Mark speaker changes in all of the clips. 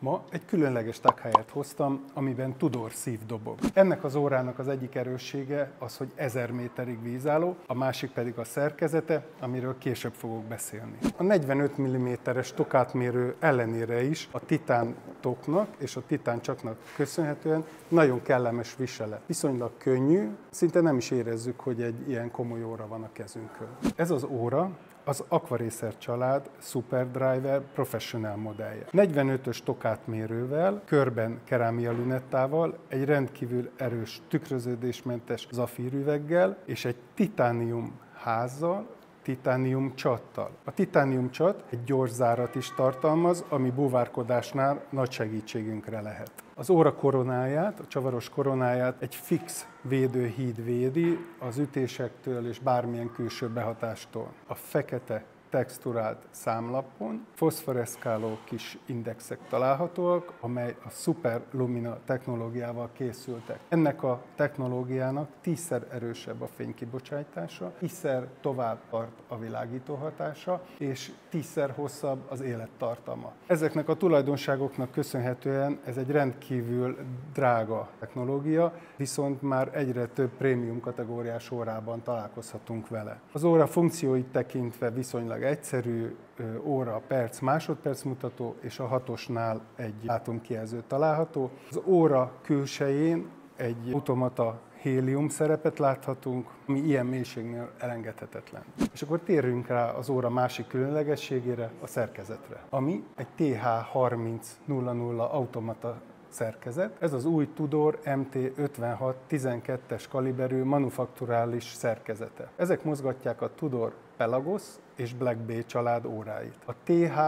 Speaker 1: Ma egy különleges taghelyet hoztam, amiben Tudor szív dobog. Ennek az órának az egyik erőssége az, hogy 1000 méterig vízálló, a másik pedig a szerkezete, amiről később fogok beszélni. A 45 mm-es tokátmérő ellenére is a titán toknak és a titán csaknak köszönhetően nagyon kellemes viselet. Viszonylag könnyű, szinte nem is érezzük, hogy egy ilyen komoly óra van a kezünkön. Ez az óra az Aquaracer család Superdriver Professional modellje. 45-ös tokátmérővel, körben kerámia lunettával, egy rendkívül erős tükröződésmentes zafírüveggel és egy titánium házzal, titánium csattal. A titánium csat egy gyors zárat is tartalmaz, ami búvárkodásnál nagy segítségünkre lehet. Az óra koronáját, a csavaros koronáját egy fix védőhíd védi az ütésektől és bármilyen külső behatástól. A fekete texturált számlapon foszforeszkáló kis indexek találhatóak, amely a Super Lumina technológiával készültek. Ennek a technológiának tízszer erősebb a fénykibocsátása, tízszer tovább tart a világító hatása, és tízszer hosszabb az élettartama. Ezeknek a tulajdonságoknak köszönhetően ez egy rendkívül drága technológia, viszont már egyre több prémium kategóriás órában találkozhatunk vele. Az óra funkcióit tekintve viszonylag viszonylag egyszerű óra, perc, másodperc mutató, és a hatosnál egy látomkijelző található. Az óra külsején egy automata hélium szerepet láthatunk, ami ilyen mélységnél elengedhetetlen. És akkor térjünk rá az óra másik különlegességére, a szerkezetre, ami egy TH3000 automata szerkezet. Ez az új Tudor MT56 12-es kaliberű manufakturális szerkezete. Ezek mozgatják a Tudor Pelagos és Black Bay család óráit. A TH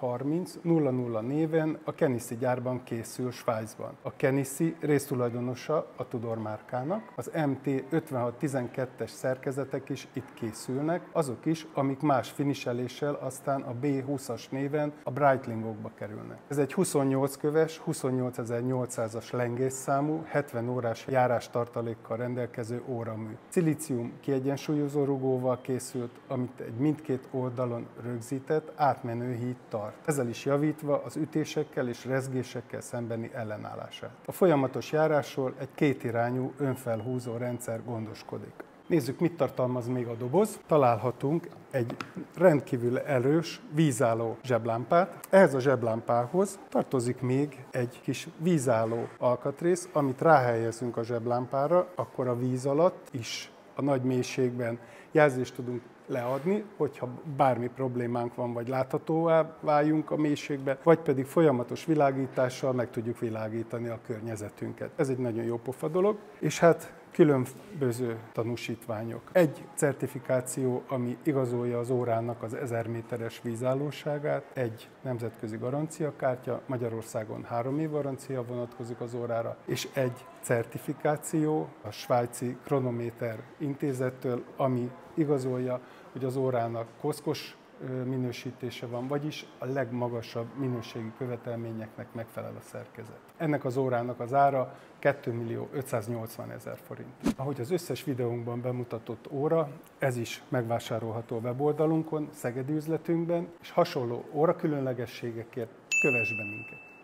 Speaker 1: 3000 néven a Keniszi gyárban készül Svájcban. A Keniszi résztulajdonosa a Tudor márkának, az MT 5612-es szerkezetek is itt készülnek, azok is, amik más finiseléssel aztán a B20-as néven a Breitlingokba kerülnek. Ez egy 28 köves, 28800-as lengésszámú, 70 órás járástartalékkal rendelkező óramű. Szilícium kiegyensúlyozó rugóval készült, amit egy mindkét oldalon rögzített átmenő híd tart tart, ezzel is javítva az ütésekkel és rezgésekkel szembeni ellenállását. A folyamatos járásról egy kétirányú önfelhúzó rendszer gondoskodik. Nézzük, mit tartalmaz még a doboz. Találhatunk egy rendkívül erős vízálló zseblámpát. Ehhez a zseblámpához tartozik még egy kis vízálló alkatrész, amit ráhelyezünk a zseblámpára, akkor a víz alatt is a nagy mélységben jelzést tudunk leadni, hogyha bármi problémánk van, vagy láthatóvá váljunk a mélységbe, vagy pedig folyamatos világítással meg tudjuk világítani a környezetünket. Ez egy nagyon jó pofa dolog, és hát különböző tanúsítványok. Egy certifikáció, ami igazolja az órának az 1000 méteres vízállóságát, egy nemzetközi garanciakártya, Magyarországon három év garancia vonatkozik az órára, és egy certifikáció a svájci kronométer intézettől, ami igazolja, hogy az órának koszkos minősítése van, vagyis a legmagasabb minőségi követelményeknek megfelel a szerkezet. Ennek az órának az ára 2 millió 580 ezer forint. Ahogy az összes videónkban bemutatott óra, ez is megvásárolható a weboldalunkon, Szegedi üzletünkben, és hasonló óra különlegességekért kövess be minket!